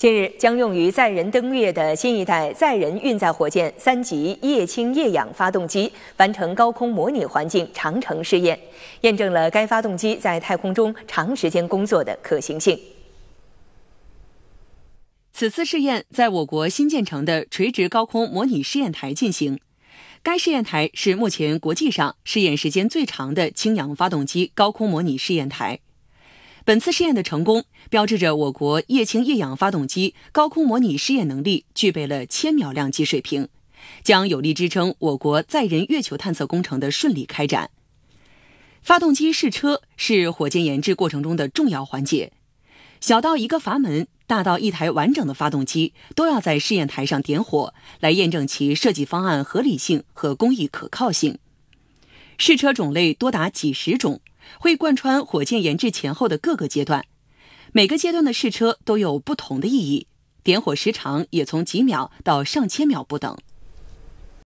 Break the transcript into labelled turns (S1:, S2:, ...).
S1: 近日，将用于载人登月的新一代载人运载火箭三级液氢液氧发动机完成高空模拟环境长程试验，验证了该发动机在太空中长时间工作的可行性。
S2: 此次试验在我国新建成的垂直高空模拟试验台进行，该试验台是目前国际上试验时间最长的氢氧发动机高空模拟试验台。本次试验的成功，标志着我国液氢液氧发动机高空模拟试验能力具备了千秒量级水平，将有力支撑我国载人月球探测工程的顺利开展。发动机试车是火箭研制过程中的重要环节，小到一个阀门，大到一台完整的发动机，都要在试验台上点火，来验证其设计方案合理性和工艺可靠性。试车种类多达几十种。会贯穿火箭研制前后的各个阶段，每个阶段的试车都有不同的意义，点火时长也从几秒到上千秒不等。